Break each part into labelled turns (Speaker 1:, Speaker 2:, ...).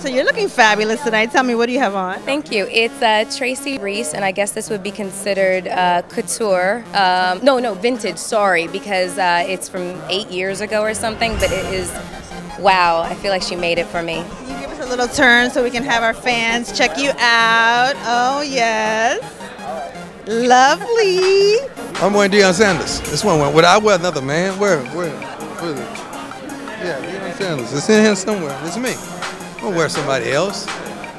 Speaker 1: So you're looking fabulous tonight. Tell me, what do you have on?
Speaker 2: Thank you. It's uh, Tracy Reese, and I guess this would be considered uh, couture. Um, no, no, vintage. Sorry, because uh, it's from eight years ago or something. But it is, wow. I feel like she made it for me.
Speaker 1: Can you give us a little turn so we can have our fans check you out? Oh yes, lovely.
Speaker 3: I'm wearing Deion Sanders. This one went. Would I wear another man? Where? Where? Where is it? Yeah, Deion Sanders. It's in here somewhere. It's me. I don't wear somebody else.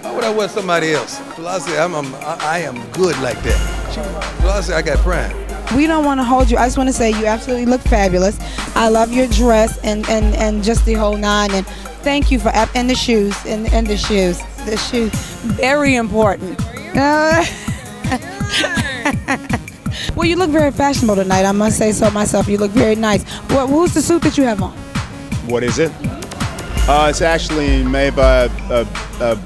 Speaker 3: Why would I wear somebody else? Velocity, I'm, I'm, I I am good like that. Velocity, I got prime.
Speaker 4: We don't want to hold you. I just want to say you absolutely look fabulous. I love your dress and, and, and just the whole nine. And thank you for and the shoes and, and the shoes. The shoes very important. Uh, well, you look very fashionable tonight. I must say so myself. You look very nice. What, who's the suit that you have on?
Speaker 5: What is it? Uh, it's actually made by a, a, a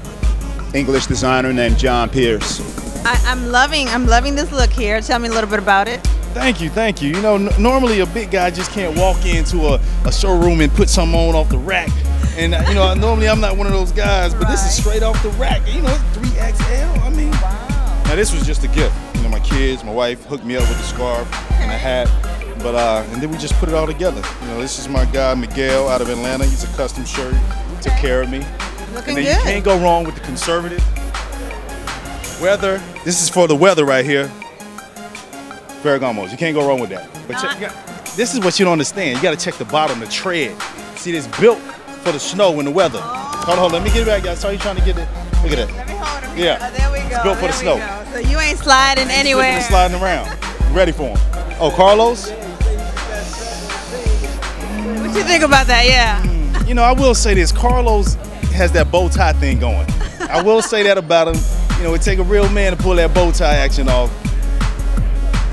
Speaker 5: English designer named John Pierce.
Speaker 1: I, I'm loving, I'm loving this look here. Tell me a little bit about it.
Speaker 6: Thank you, thank you. You know, n- normally a big guy just can't walk into a, a showroom and put something on off the rack. And, uh, you know, normally I'm not one of those guys, but this is straight off the rack. You know, 3XL. I mean, now this was just a gift. You know, my kids, my wife hooked me up with the scarf and a hat. But, uh, and then we just put it all together. You know, this is my guy, Miguel, out of Atlanta. He's a custom shirt. Took care of me.
Speaker 1: Looking
Speaker 6: and then
Speaker 1: good.
Speaker 6: you can't go wrong with the conservative. Weather. This is for the weather right here. Ferragamos. You can't go wrong with that. But check, got- this is what you don't understand. You got to check the bottom, the tread. See, this built for the snow and the weather. Hold on, hold on. Let me get it back, guys. Sorry, you trying to get it. Look at that.
Speaker 1: Let me hold him.
Speaker 6: Yeah.
Speaker 1: Oh, there we go.
Speaker 6: It's built for the
Speaker 1: there
Speaker 6: snow.
Speaker 1: go. So you ain't sliding
Speaker 6: Slipping
Speaker 1: anywhere.
Speaker 6: and sliding around. Ready for him. Oh, Carlos.
Speaker 1: What you think about that? Yeah.
Speaker 6: You know, I will say this. Carlos has that bow tie thing going. I will say that about him. You know, it take a real man to pull that bow tie action off.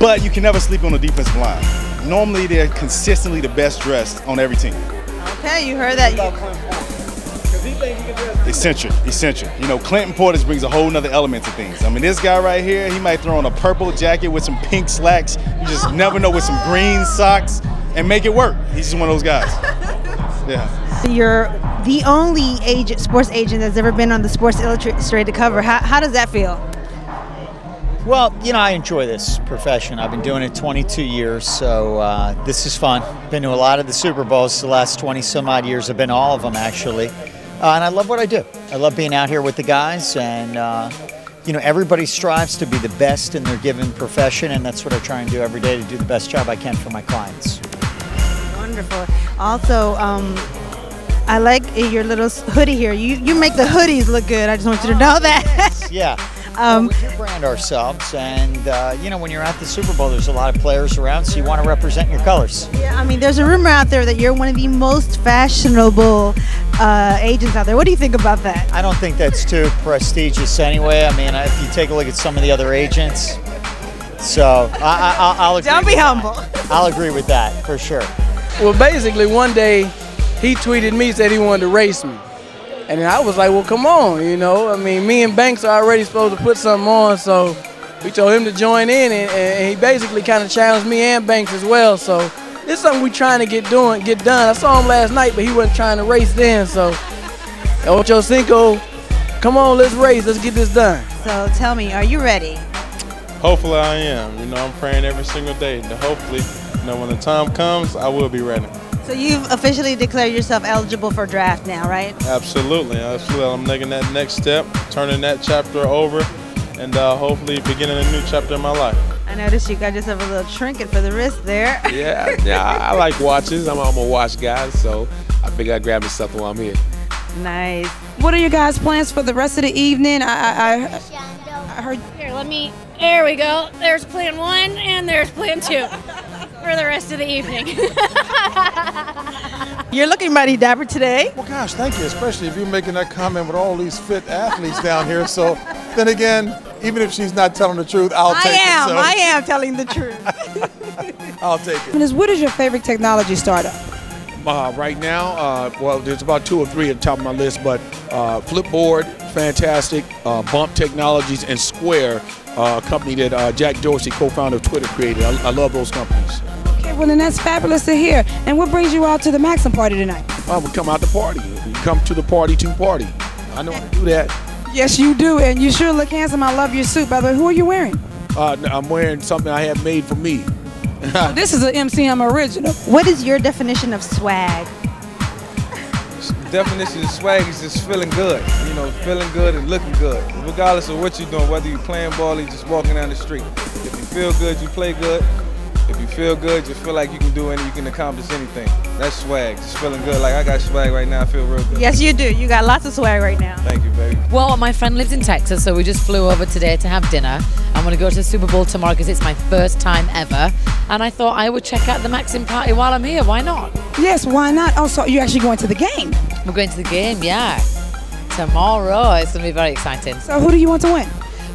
Speaker 6: But you can never sleep on the defensive line. Normally, they're consistently the best dressed on every team.
Speaker 1: Okay, you heard that. You.
Speaker 6: Eccentric, eccentric. You know, Clinton Portis brings a whole nother element to things. I mean, this guy right here, he might throw on a purple jacket with some pink slacks. You just never know with some green socks and make it work. He's just one of those guys. Yeah.
Speaker 1: You're the only agent, sports agent that's ever been on the Sports Illustrated cover. How, how does that feel?
Speaker 7: Well, you know, I enjoy this profession. I've been doing it 22 years, so uh, this is fun. Been to a lot of the Super Bowls the last 20 some odd years. I've been to all of them actually, uh, and I love what I do. I love being out here with the guys, and uh, you know, everybody strives to be the best in their given profession, and that's what I try and do every day to do the best job I can for my clients.
Speaker 1: Wonderful. Also, um, I like your little hoodie here. You you make the hoodies look good. I just want you to know that.
Speaker 7: Yeah.
Speaker 1: Um,
Speaker 7: we do brand ourselves, and uh, you know, when you're at the Super Bowl, there's a lot of players around, so you want to represent your colors.
Speaker 1: yeah, I mean, there's a rumor out there that you're one of the most fashionable uh, agents out there. What do you think about that?
Speaker 7: I don't think that's too prestigious anyway. I mean, if you take a look at some of the other agents, so I, I, I'll, I'll agree.
Speaker 1: Don't be humble.
Speaker 7: that. I'll agree with that for sure.
Speaker 8: Well, basically, one day he tweeted me, said he wanted to race me. And then I was like, well, come on, you know. I mean, me and Banks are already supposed to put something on, so we told him to join in, and, and he basically kind of challenged me and Banks as well. So this is something we're trying to get doing, get done. I saw him last night, but he wasn't trying to race then. So, Ocho Cinco, come on, let's race, let's get this done.
Speaker 1: So tell me, are you ready?
Speaker 9: Hopefully I am. You know, I'm praying every single day to hopefully, you know, when the time comes, I will be ready.
Speaker 1: So you've officially declared yourself eligible for draft now, right?
Speaker 9: Absolutely, absolutely. I'm taking that next step, turning that chapter over, and uh, hopefully beginning a new chapter in my life.
Speaker 1: I noticed you got yourself a little trinket for the wrist there.
Speaker 10: Yeah, yeah, I, I like watches. I'm, I'm a watch guy, so I figured I'd grab me something while I'm here.
Speaker 1: nice.
Speaker 4: What are your guys' plans for the rest of the evening? I, I, I, I heard
Speaker 11: Here, let me. There we go. There's plan one and there's plan two for the rest of the evening.
Speaker 1: You're looking mighty dapper today.
Speaker 3: Well, gosh, thank you, especially if you're making that comment with all these fit athletes down here. So, then again, even if she's not telling the truth, I'll
Speaker 1: I
Speaker 3: take
Speaker 1: am.
Speaker 3: it. So
Speaker 1: I am telling the truth.
Speaker 3: I'll take it.
Speaker 4: What is your favorite technology startup?
Speaker 10: Uh, right now, uh, well, there's about two or three at the top of my list, but uh, Flipboard, fantastic. Uh, Bump Technologies and Square, uh, a company that uh, Jack Dorsey, co-founder of Twitter, created. I, I love those companies.
Speaker 4: Okay, well then that's fabulous to hear. And what brings you out to the Maxim party tonight?
Speaker 10: Uh, we come out to party. We come to the party to party. I know how to do that.
Speaker 4: Yes, you do, and you sure look handsome. I love your suit. By the way, who are you wearing?
Speaker 10: Uh, I'm wearing something I have made for me.
Speaker 4: this is an MCM original.
Speaker 1: What is your definition of swag?
Speaker 12: definition of swag is just feeling good. You know, feeling good and looking good. Regardless of what you're doing, whether you're playing ball or you're just walking down the street. If you feel good, you play good. If you feel good, you feel like you can do anything, you can accomplish anything. That's swag. Just feeling good. Like I got swag right now. I feel real good.
Speaker 1: Yes, you do. You got lots of swag right now.
Speaker 12: Thank you, baby.
Speaker 13: Well, my friend lives in Texas, so we just flew over today to have dinner. I'm going to go to the Super Bowl tomorrow because it's my first time ever. And I thought I would check out the Maxim party while I'm here. Why not?
Speaker 4: Yes, why not? Oh, so you're actually going to the game?
Speaker 13: We're going to the game, yeah. Tomorrow. It's going to be very exciting.
Speaker 4: So who do you want to win?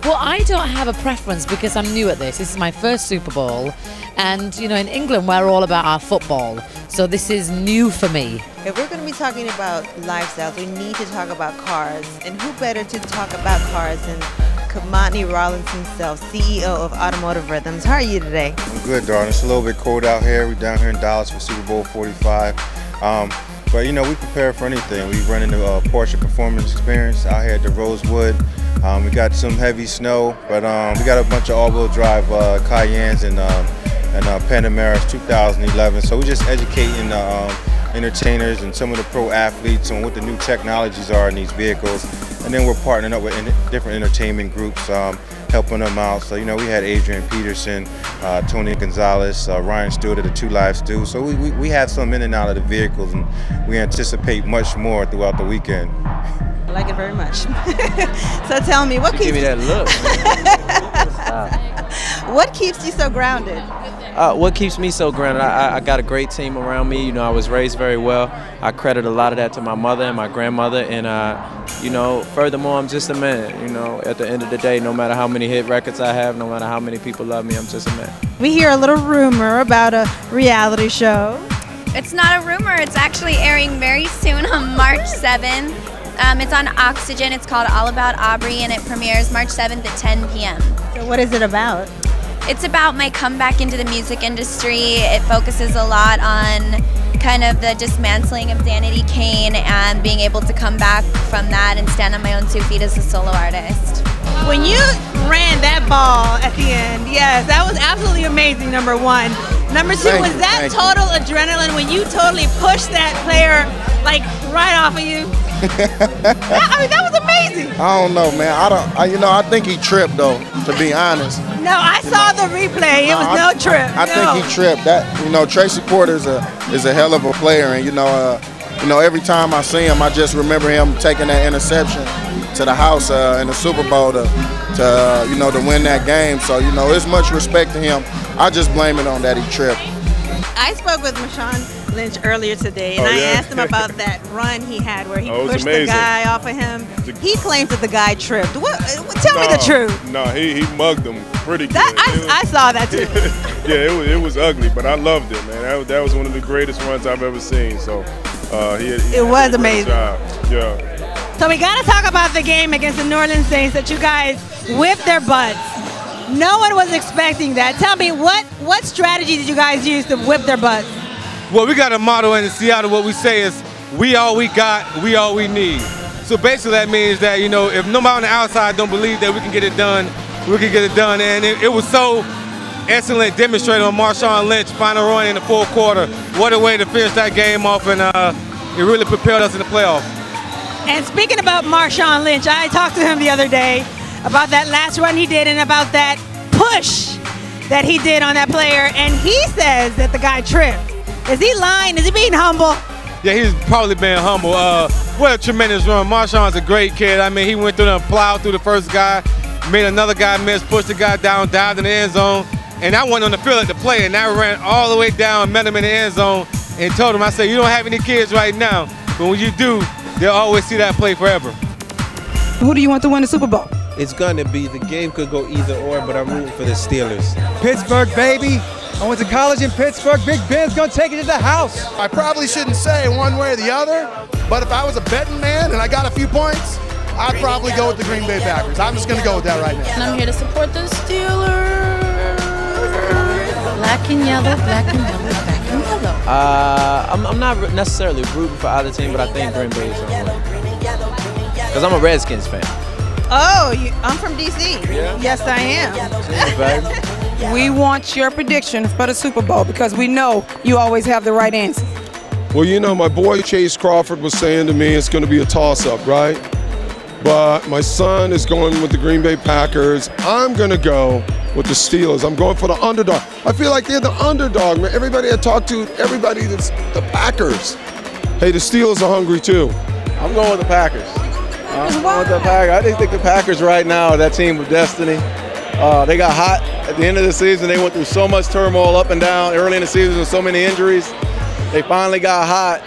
Speaker 13: Well, I don't have a preference because I'm new at this. This is my first Super Bowl. And, you know, in England, we're all about our football. So this is new for me.
Speaker 14: If we're going to be talking about lifestyles, we need to talk about cars. And who better to talk about cars than Kamatni Rollins himself, CEO of Automotive Rhythms. How are you today?
Speaker 15: I'm good, darling. It's a little bit cold out here. We're down here in Dallas for Super Bowl 45. Um, but you know, we prepare for anything. We run into a Porsche Performance Experience out here at the Rosewood. Um, we got some heavy snow, but um, we got a bunch of all-wheel drive uh, Cayennes and um, and uh, Panameras 2011. So we're just educating uh, entertainers and some of the pro athletes on what the new technologies are in these vehicles. And then we're partnering up with different entertainment groups, um, helping them out. So, you know, we had Adrian Peterson, uh, Tony Gonzalez, uh, Ryan Stewart of the Two Live Stew. So we, we, we have some in and out of the vehicles, and we anticipate much more throughout the weekend.
Speaker 14: I like it very much. so tell me, what
Speaker 12: you
Speaker 14: keeps
Speaker 12: give me that
Speaker 14: look. what keeps you so grounded?
Speaker 12: Uh, what keeps me so grounded? I, I, got a great team around me. You know, I was raised very well. I credit a lot of that to my mother and my grandmother. And, uh, you know, furthermore, I'm just a man. You know, at the end of the day, no matter how many hit records I have, no matter how many people love me, I'm just a man.
Speaker 1: We hear a little rumor about a reality show.
Speaker 16: It's not a rumor. It's actually airing very soon on March 7th. Um, it's on Oxygen. It's called All About Aubrey, and it premieres March 7th at 10 p.m.
Speaker 1: So, what is it about?
Speaker 16: It's about my comeback into the music industry. It focuses a lot on kind of the dismantling of Danity Kane and being able to come back from that and stand on my own two feet as a solo artist.
Speaker 1: When you ran that ball at the end, yes, that was absolutely amazing, number one. Number two,
Speaker 15: Thank
Speaker 1: was
Speaker 15: you,
Speaker 1: that
Speaker 15: thank you.
Speaker 1: total adrenaline when you totally pushed that player like right off of you? That- I mean, that was amazing.
Speaker 17: I don't know, man. I don't. I, you know, I think he tripped though. To be honest,
Speaker 1: No, I saw the replay. It was
Speaker 17: I-
Speaker 1: no trip.
Speaker 17: I
Speaker 1: no.
Speaker 17: think he tripped. That you know, Tracy Porter is a is a hell of a player, and you know, uh, you know, every time I see him, I just remember him taking that interception to the house uh, in the Super Bowl to, to uh, you know, to win that game. So you know, it's much respect to him. I just blame it on that he tripped.
Speaker 14: I spoke with Marshawn Lynch earlier today, and
Speaker 5: Oh,
Speaker 14: I asked him about that run he had where he
Speaker 5: Oh,
Speaker 14: pushed the guy off of him. He claims that the guy tripped. What? Tell me the truth.
Speaker 5: No, he, he mugged him pretty good.
Speaker 14: That,
Speaker 5: It was-
Speaker 14: I, I saw that too.
Speaker 5: yeah, it was, it was ugly, but I loved it, man. That, was- that was one of the greatest runs I've ever seen. So uh, he, he
Speaker 1: It was amazing.
Speaker 5: job. Yeah.
Speaker 1: So we got to talk about the game against the New Orleans Saints that you guys whipped their butts. No one was expecting that. Tell me what what strategy did you guys use to whip their butts?
Speaker 18: Well, we got a motto in Seattle. What we say is, "We all we got, we all we need." So basically, that means that you know, if nobody on the outside don't believe that we can get it done, we can get it done. And it, it was so excellent demonstrated on Marshawn Lynch, final run in the fourth quarter. What a way to finish that game off, and uh, it really prepared us in the playoff.
Speaker 1: And speaking about Marshawn Lynch, I talked to him the other day about that last run he did and about that push that he did on that player. And he says that the guy tripped. Is he lying? Is he being humble?
Speaker 18: Yeah, he's probably being humble. Uh, what a tremendous run. Marshawn's a great kid. I mean, he went through the plowed through the first guy, made another guy miss, pushed the guy down, dived in the end zone. And I went on the field at the play, and I ran all the way down, met him in the end zone, and told him, I said, you don't have any kids right now, but when you do, they'll always see that play forever.
Speaker 4: Who do you want to win the Super Bowl?
Speaker 19: It's gonna be the game could go either or, but I'm rooting for the Steelers.
Speaker 20: Pittsburgh, baby. I went to college in Pittsburgh. Big Ben's gonna take it to the house.
Speaker 21: I probably shouldn't say one way or the other, but if I was a betting man and I got a few points, I'd probably go with the Green Bay Packers. I'm just going to go with that right now.
Speaker 22: And I'm here to support the Steelers. Black and yellow, black and yellow, black and yellow.
Speaker 12: Uh, I'm, I'm not necessarily rooting for either team, but I think Green Bay is going to win.
Speaker 19: Because I'm a Redskins fan.
Speaker 14: Oh, you, I'm from DC.
Speaker 19: Yeah?
Speaker 14: Yes, I am.
Speaker 4: We want your prediction for the Super Bowl because we know you always have the right answer.
Speaker 23: Well, you know, my boy Chase Crawford was saying to me it's going to be a toss up, right? But my son is going with the Green Bay Packers. I'm going to go with the Steelers. I'm going for the underdog. I feel like they're the underdog, man. Everybody I talk to, everybody that's the Packers. Hey, the Steelers are hungry too.
Speaker 24: I'm going with the Packers. I'm going with the Packers. I just think the Packers right now are that team of destiny. Uh, they got hot at the end of the season. They went through so much turmoil up and down early in the season with so many injuries. They finally got hot.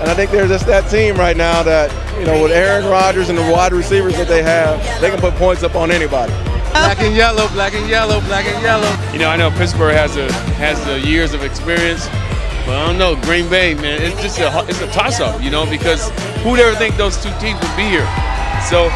Speaker 24: And I think they're just that team right now that, you know, with Aaron Rodgers and the wide receivers that they have, they can put points up on anybody.
Speaker 9: Black and yellow, black and yellow, black and yellow. You know, I know Pittsburgh has a has the years of experience, but I don't know Green Bay, man. It's just a it's a toss up, you know, because who'd ever think those two teams would be here? So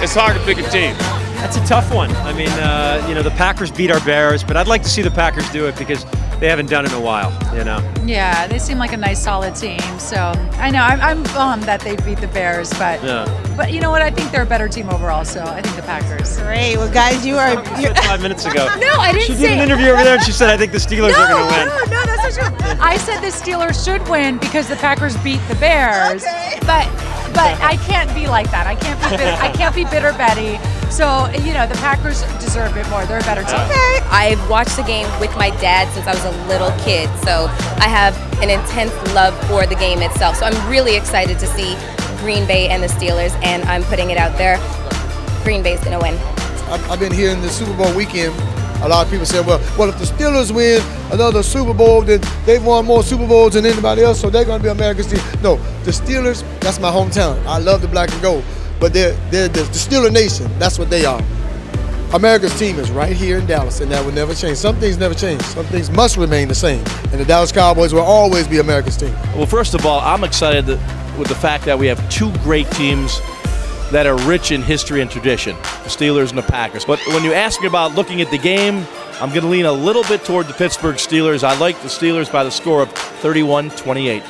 Speaker 9: it's hard to pick a team.
Speaker 25: That's a tough one. I mean, uh, you know, the Packers beat our Bears, but I'd like to see the Packers do it because they haven't done it in a while. You know.
Speaker 26: Yeah, they seem like a nice, solid team. So I know I'm, I'm bummed that they beat the Bears, but
Speaker 25: Yeah.
Speaker 26: but you know what? I think they're a better team overall. So I think the Packers.
Speaker 14: Great. Well, guys, you are.
Speaker 25: Said five minutes ago.
Speaker 26: No, I didn't
Speaker 25: She did an interview over there, and she said, "I think the Steelers
Speaker 26: no,
Speaker 25: are going to win."
Speaker 26: No, no, that's not true. I said the Steelers should win because the Packers beat the Bears. Okay. But but I can't be like that. I can't be bitter. I can't be bitter Betty. So you know the Packers deserve it more. They're a better team.
Speaker 27: I've watched the game with my dad since I was a little kid, so I have an intense love for the game itself. So I'm really excited to see Green Bay and the Steelers, and I'm putting it out there. Green Bay's gonna win.
Speaker 28: I've, I've been hearing the Super Bowl weekend. A lot of people say, well, well, if the Steelers win another Super Bowl, then they've won more Super Bowls than anybody else, so they're going to be America's team. No, the Steelers, that's my hometown. I love the black and gold, but they're, they're the, Steeler Nation. That's what they are. America's team is right here in Dallas, and that will never change. Some things never change. Some things must remain the same. And the Dallas Cowboys will always be America's team.
Speaker 29: Well, first of all, I'm excited that, with the fact that we have two great teams that are rich in history and tradition the Steelers and the Packers. But when you ask me about looking at the game, I'm going to lean a little bit toward the Pittsburgh Steelers. I like the Steelers by the score of 31 28.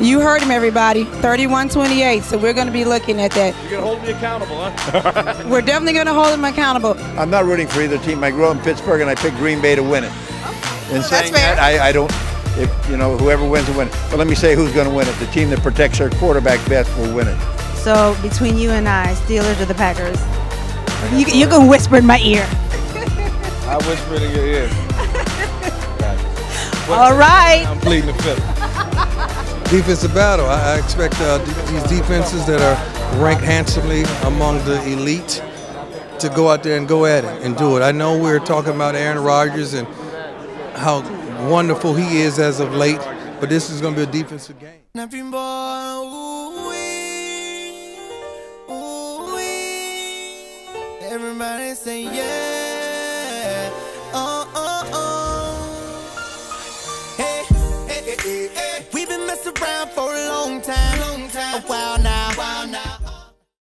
Speaker 4: You heard him, everybody. 31-28. So we're going to be looking at that.
Speaker 29: You're going to hold me accountable, huh?
Speaker 4: We're definitely going to hold him accountable.
Speaker 30: I'm not rooting for either team. I grew up in Pittsburgh and I picked Green Bay to win it. In saying
Speaker 14: fair.
Speaker 30: that, I, I don't, if, you know, whoever wins will win it. But let me say who's going to win it. The team that protects their quarterback best will win it.
Speaker 14: So between you and I, Steelers or the Packers? You, you can whisper in my ear.
Speaker 12: I whisper in your ear.
Speaker 14: All right.
Speaker 12: I'm pleading the fifth.
Speaker 3: Defensive battle. I, I expect uh, these defenses that are ranked handsomely among the elite to go out there and go at it and do it. I know we're talking about Aaron Rodgers and how wonderful he is as of late, but this is going to be a defensive game.
Speaker 31: Everybody say yeah.